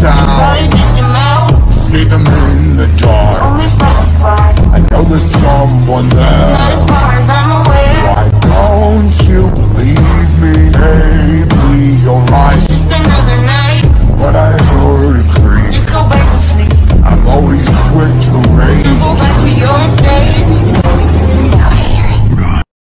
sound See them in the dark I know there's someone there Why don't you believe me? Maybe you're right But I heard a creak I'm always quick to rage